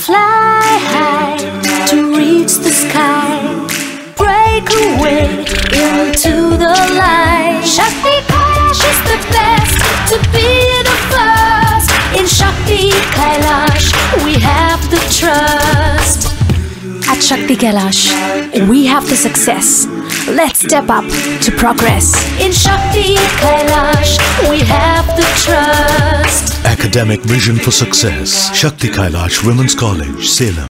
Fly high to reach the sky. Break away into the light. Shakti Kailash is the best to be the first. In Shakti Kailash, we have the trust. At Sakthikailassh, we have the success. Let's step up to progress. In Shakti Kailash, Academic Vision for Success. Sakthikailassh Women's College, Salem.